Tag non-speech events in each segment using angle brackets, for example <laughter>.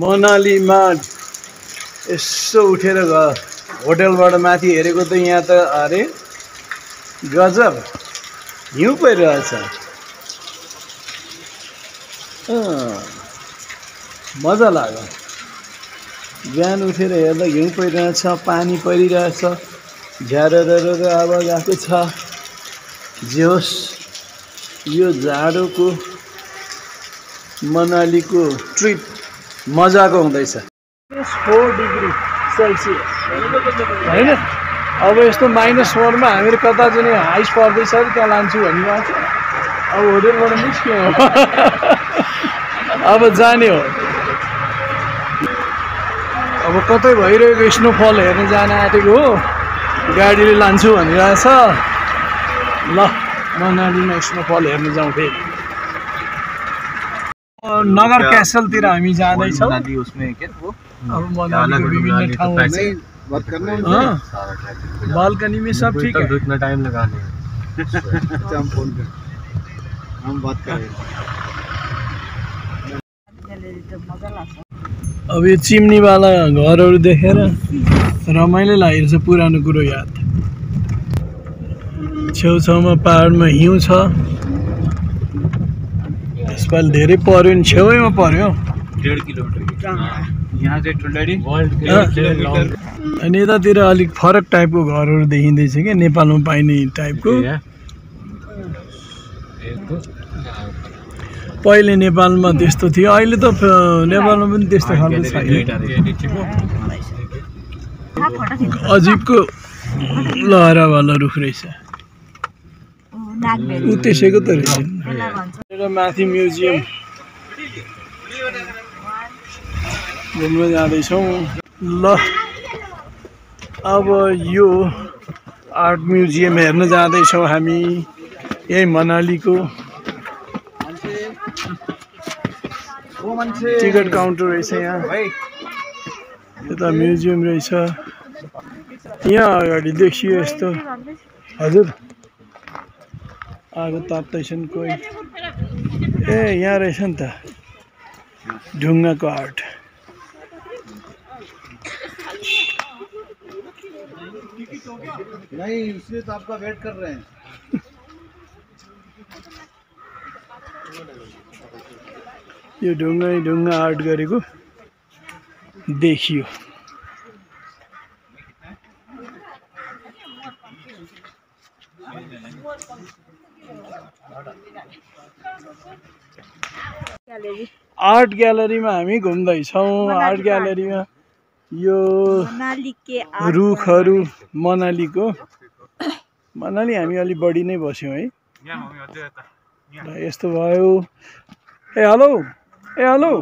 मनालीमा यसो उठेर होटलबाट माथि हेरेको त यहाँ त अरे गजब। हिउँ परिरहेछ। मजा लाग्यो। बिहान उठेर हेर्दा हिउँ परिरहेछ पानी परिरहेछ झ्यारर आवाज आएको छ। जे होस् यो जाडोको मनालीको ट्रिप। मजाको हुँदैछ। फोर डिग्री सेल्सियस होइन? अब यस्तो माइनस फोरमा हामीहरू कता चाहिँ हाइस पर्दैछ अरे त्यहाँ लान्छु भनिरहेको अब होटेलबाट निस्क्यौँ। अब जाने हो। अब कतै भइरहेको स्नोफल हेर्न जान आँटेको हो। गाडीले लान्छु भनिरहेछ। ल मनालीमा स्नोफल हेर्न जाउँ फेरि। नगर क्यासलतिर हामी जाँदैछौँ। अब मनालीको विभिन्न ठाउँहरू बात करना हाँ। सारा ट्रैफिक बालकनी में सब ठीक है। इतना टाइम लगाने अच्छा हम फोन कर हम बात करेंगे अब यो चिम्नीवाला घरहरू देखेर रमाइलो लागिरहेछ पुरानो कुरो याद। छेउछाउमा पाहाडमा हिउँ छ। यसपालि धेरै पऱ्यो नि छेउैमा पऱ्यो डेढ़ किलोमीटर। यहाँ से ठुल्डाडी अनि यतातिर अलिक फरक टाइपको घरहरू देखिँदैछ क्या नेपालमा पाइने टाइपको। पहिले नेपालमा त्यस्तो थियो अहिले त नेपालमा पनि त्यस्तो खालको छैन। अजिबको लहरावाला रुख रहेछ। ऊ त्यसैको त रहेछ। माथि म्युजियम। घुम्न जाँदैछौँ। ल अब यो आर्ट म्युजियम हेर्न जाँदैछौँ हामी यही मनालीको। टिकट काउन्टर रहेछ यहाँ। यता म्युजियम रहेछ। यहाँ अगाडि देखियो यस्तो। हजुर। आगो ताप्दैछन् कोही ए यहाँ रहेछ नि त ढुङ्गाको आर्ट नहीं इसलिए तो आपका वेट कर रहे हैं। यो ढुङ्गा ढुङ्गा आर्ट गरेको देखियो। आर्ट ग्यालरीमा हामी घुम्दैछौँ। आर्ट ग्यालरीमा यो मनाली के आठ रुखहरू मनालीको। मनाली हामी अलिक बढी नै बस्यौँ है। ल, यस्तो भयो। ए हेलो। ए हेलो।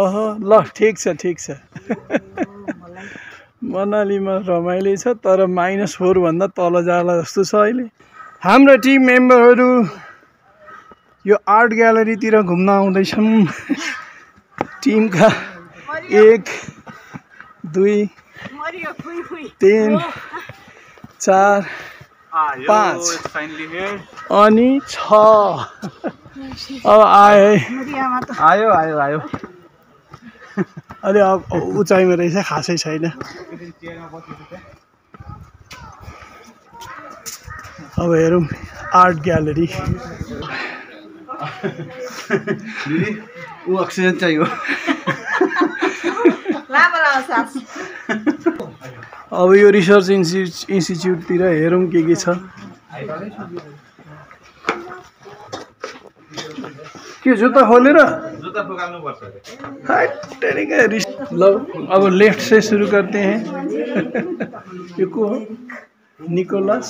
अह ल ठिक छ ठिक छ। <laughs> मनालीमा रमाइलो छ तर माइनस फोरभन्दा तल जाला जस्तो छ अहिले। हाम्रा टिम मेम्बरहरू यो आर्ट ग्यालरीतिर घुम्न आउँदैछन्। टिमका एक दुई तिन चार पाँच। अनि छ। अब आए। आयो आयो आयो। अलि अब उचाइमा रहेछ खासै छैन। अब हेरौँ आर्ट ग्यालरी। दिदी वो ऑक्सीजन चाहिए अब यो रिसर्च इन्स्टिट्युट इन्स्टिच्युटतिर हेरौँ के के छ के जुत्ता खोलेर ल अब लेफ्ट से शुरू करते हैं यो को हो निकोलस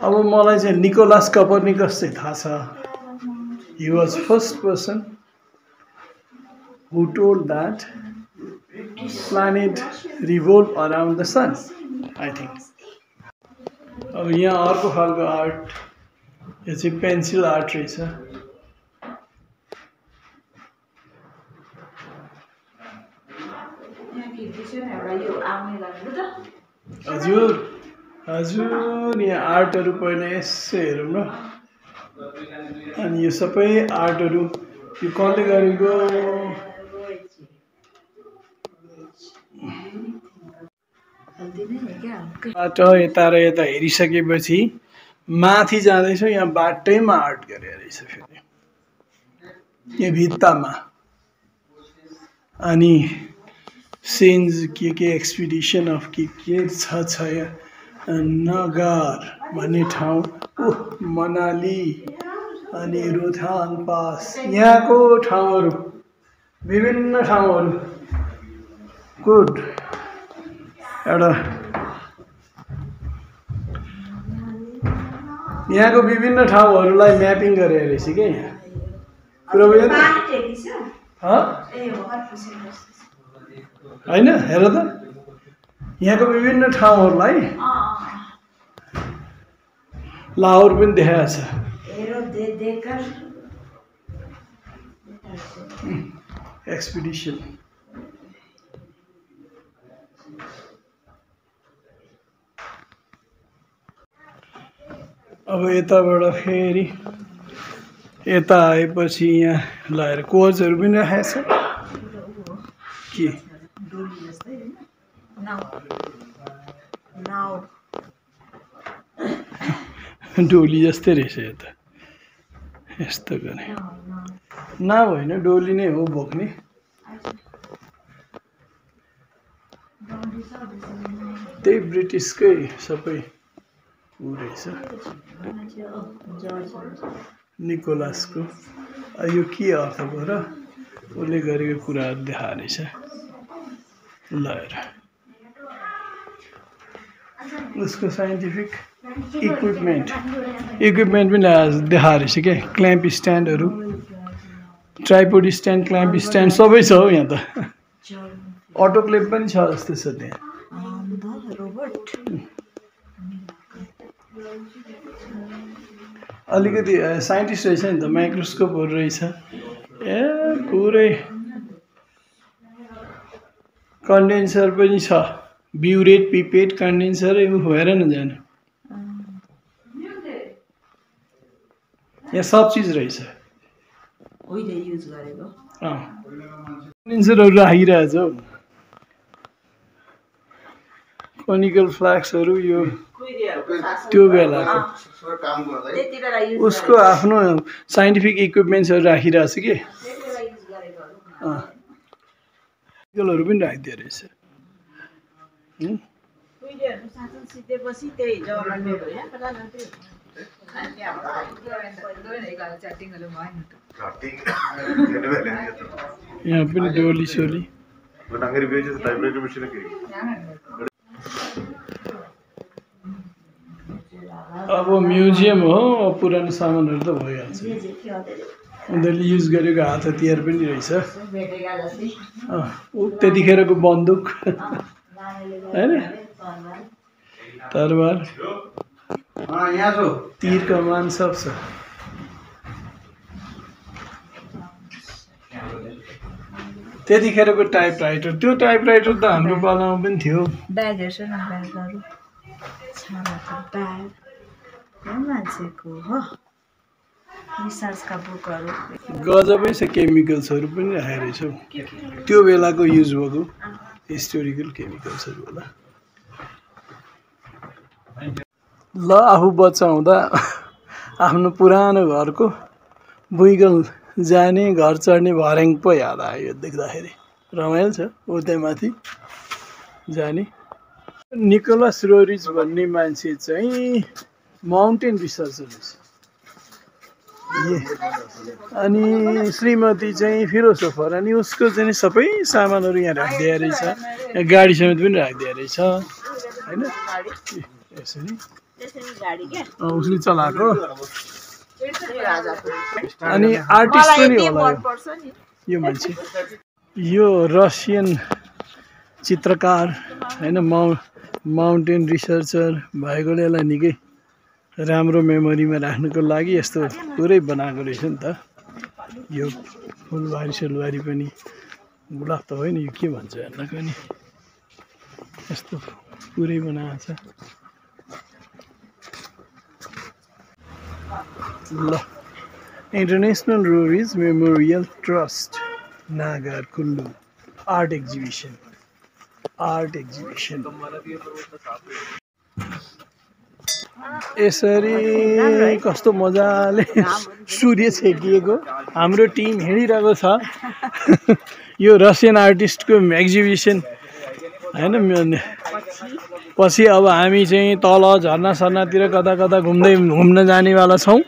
अब मलाई चाहिँ निकोलस कपर्निकस चाहिँ थाहा छ he was first person who told that planet revolve around the sun I think. अब यहाँ अर्को खालको आर्ट यो चाहिँ पेन्सिल आर्ट रहेछ। यो हजुर। हजुर यहाँ आर्टहरू पहिला यसो हेरौँ न। अनि यो सबै आर्टहरू यो कसले गरेको? बाटो यता र यता हेरिसकेपछि माथि जाँदैछौँ यहाँ बाटैमा आर्ट गरे रहेछ फेरि। यहाँ भित्तामा। अनि सिन्स के के एक्सपिडिसन अफ के के छ छ यहाँ नगर भन्ने ठाउँ। ओह मनाली अनि रोथाङ पास। यहाँको ठाउँहरू विभिन्न ठाउँहरू। गुड एउटा यहाँको विभिन्न ठाउँहरूलाई म्यापिङ गरेर रहेछ क्या यहाँ? हेर त? यहाँको विभिन्न ठाउँहरूलाई लाहोर पनि देखाएको छ अब यताबाट फेरि। यता आएपछि यहाँ लगाएर कोचहरू पनि राखेको छ के डोली जस्तै रहेछ यता यस्तो गर्ने नाउ होइन डोली नै हो बोक्ने त्यही ब्रिटिसकै सबै ऊ रहेछ निकोलासको यो के अर्थ भयो र उसले गरेको कुराहरू देखाएको रहेछ ल हेर उसको साइन्टिफिक इक्विपमेन्ट इक्विपमेन्ट पनि देखाएको रहेछ क्या क्ल्याम्प स्ट्यान्डहरू ट्राइपोड स्ट्यान्ड क्ल्याम्प स्ट्यान्ड सबै छ हौ यहाँ त। अटोक्लेभ पनि छ जस्तो छ त्यहाँ अलिकति साइन्टिस्ट रहेछ नि त माइक्रोस्कोपहरू रहेछ ए पुरै। कन्डेन्सर पनि छ। ब्युरेट पिपेट कन्डेन्सर ऊ भएर न जानु। यहाँ सब चिज रहेछ युज गरेको अँ राखिरहेछ हौ। कोनिकल फ्लाक्सहरू यो त्यो बेलाको उसको आफ्नो साइन्टिफिक इक्विपमेन्ट्सहरू राखिरहेछ कि। युज गरेको अँ केमिकलहरू पनि राखिदिएको रहेछ हुँ? कुहिलेहरू शासन सिद्धेपछि त्यही जवाहरलाल नेहरू होइन प्रधानमन्त्री यहाँ पनि डोली सोली अब म्युजियम हो पुरानो सामानहरू त भइहाल्छ। उनीहरूले युज गरेको हात हतियार पनि रहेछ। त्यतिखेरको बन्दुक। होइन तरबार यहाँ छु तीर कमान सब छ त्यतिखेरको टाइप राइटर त्यो टाइप राइटर त हाम्रो पालामा पनि थियो। गजबै छ केमिकल्सहरू पनि राखेको रहेछ। त्यो बेलाको युज भएको। हिस्टोरिकल केमिकल्सहरू होला ल आफू बच्चा हुँदा आफ्नो पुरानो घरको बुइगल जाने घर चढ्ने भर्याङ पो याद आयो देख्दाखेरि रमाइलो छ ऊ त्यहाँ माथि जाने निकोलस रोरिज भन्ने मान्छे चाहिँ माउन्टेन रिसर्चर रहेछ अनि श्रीमती चाहिँ फिलोसोफर अनि उसको चाहिँ सबै सामानहरू यहाँ राखिदिएको रहेछ। यहाँ गाडी समेत पनि राखिदिएको रहेछ। होइन? यसरी। उसले चलाएको। अनि आर्टिस्ट पनि होला यो मान्छे। यो रसियन चित्रकार होइन माउ माउन्टेन रिसर्चर भएकोले यसलाई निकै राम्रो मेमोरीमा राख्नुको लागि यस्तो पुरै बनाएको रहेछ नि त। यो फुलबारी सुलबारी पनि गुलाब त होइन यो के भन्छ हेर्नको नि। यस्तो पुरै बनाएको छ। ल international Roerich memorial trust Naggar Kullu art exhibition art exhibition यसरी कस्तो मजाले सूर्य छेकिएको। हाम्रो टिम हिँडिरहेको छ। यो रसियन आर्टिस्टको एक्जिबिसन। होइन पछि अब हामी चाहिँ तल झर्ना सर्नातिर कता कता घुम्दै घुम्न जानेवाला छौँ।